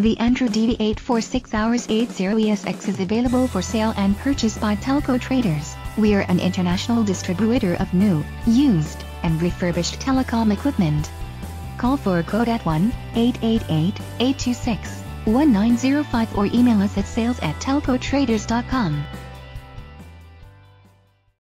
The Andrew DV846 Hours 80ESX is available for sale and purchase by Telco Traders. We are an international distributor of new, used, and refurbished telecom equipment. Call for a quote at 1-888-826-1905 or email us at sales at telcotraders.com.